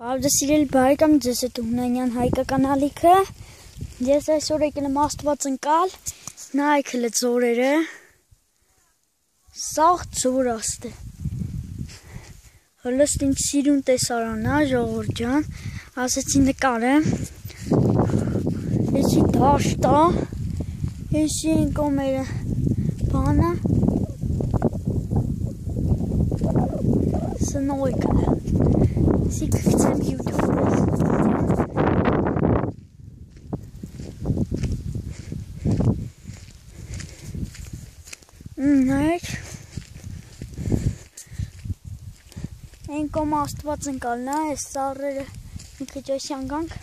Բարև սիրելի բարեկամ, ձեզ հետ Հունանյան հայկական ալիքը։ Ես այսօր եկել եմ Աստված ընկալ։ Նայեք հենց զորերը։ Սաղ ծորաստ է։ Հլստ ինձ սիրուն տեսարանն է, ժողովուրդ ջան։ Ասեցի նկարեմ։ Էսի դաշտ է։ Էսի կոմերը բանը։ Սնոյկը։ Սի կգցեմ YouTube-ից։ Նայեք։ Այն կոմ աստված ընկալն է, այս սարերը մի քիչ այսյան գանք։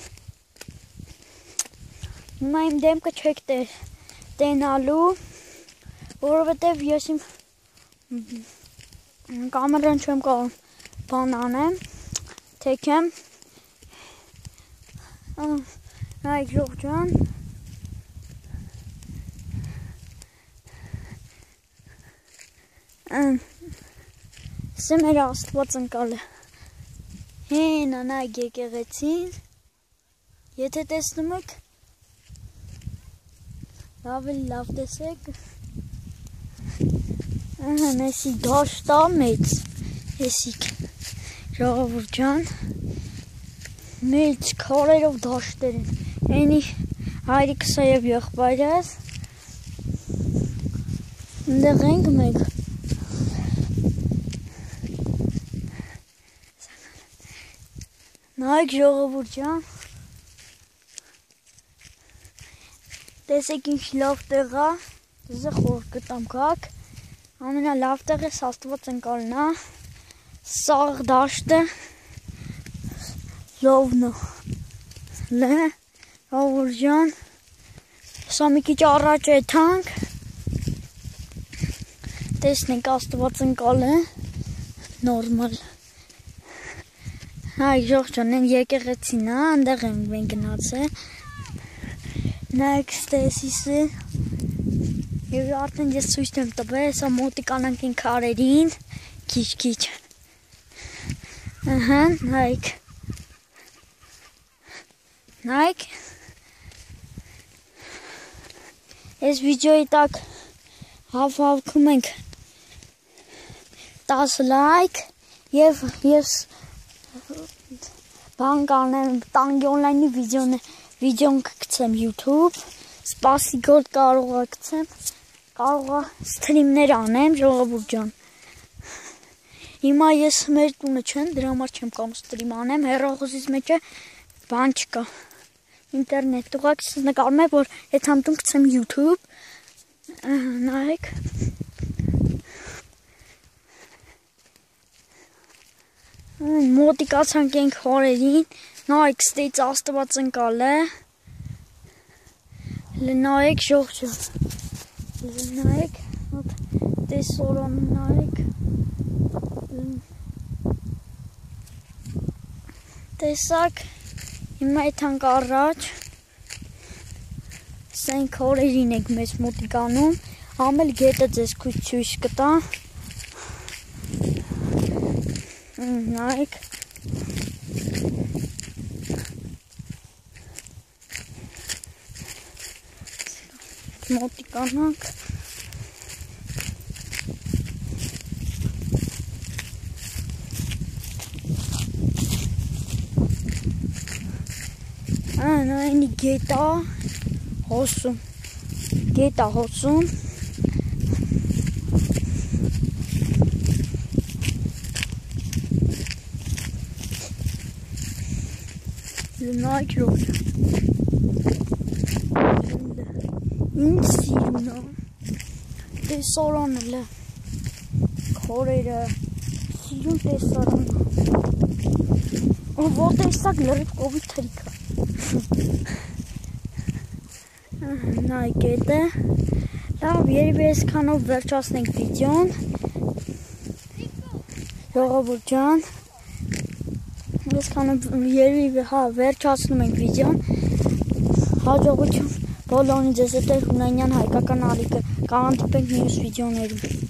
Հիմա իմ դեմքը չեք տենալու, որովհետև ես իմ կամերան չեմ կարող բան անեմ թեքեմ այ ժողջան Սա մեր աստված ընկալը հեն անայք եկեղեցին եթե տեսնում եք էլ լավ տեսեք ահա նեսի դաշտա մեծ եսիք ժողովուրդ ջան մեծ քարերով դաշտեր են այնի հայրիկս եւ եղբայրս այնտեղ ենք մենք նայեք ժողովուրդ ջան տեսեք ինչ լավ տեղ է դեզը խոր կտամ կակ ամենալավ տեղը աստված ընկալն է սաղ դաշտը լովնը լե հավորջան սա մի քիչ առաջ է թանք տեսնենք աստված ընկալ է նորմալ հայ ժողջան են եկեղեցին է այնտեղ ենք մենք գնացել նայեք ստեսիսը Եվ արդեն ես ցույց եմ տվել, սա մոտիկանանք են քարերին, քիչ-քիչ Ահա, նայք։ Նայք։ Այս վիդեոյի տակ հավաքում ենք 10 լայք եւ ես բան կանեմ տանգ օնլայնի վիդեոն վիդեոն կգցեմ YouTube սպասի գոլ կարող է գցեմ կարող սթրիմներ անեմ ժողովուրդ ջան Հիմա ես մեր տունը չեմ, դրա համար չեմ կամ ստրիմ անեմ, հեռախոսից մեջ է բան չկա։ Ինտերնետ ուղղակի ցած նկարում է, որ այդ համտուն գցեմ YouTube։ Նայեք։ Մոտիկացանք ենք հորերին, նայեք ստեից աստված ընկալ է։ Լնայեք ժողջը։ Լնայեք, տեսորոն նայեք։ տեսակ հիմա այդանք առաջ սենք հորերին եք մեզ մոտիկանում ամել գետը ձեզ քույց ցույց կտա նայեք մոտիկանանք այնի գետա հոսում գետա հոսում Նայք ռոլ Ինչ սիրուն է Տեսարանը լը Քորերը Սիրուն տեսարանը Որ տեսակ լրիվ կովի թրիքա նայք էտը լավ երևի այսքանով վերջացնենք վիդեոն ժողովուրդ ջան այսքանով երևի հա վերջացնում ենք վիդեոն հաջողություն բոլորին ձեզ հետ Հունանյան հայկական ալիքը կանտիպենք մյուս վիդեոներում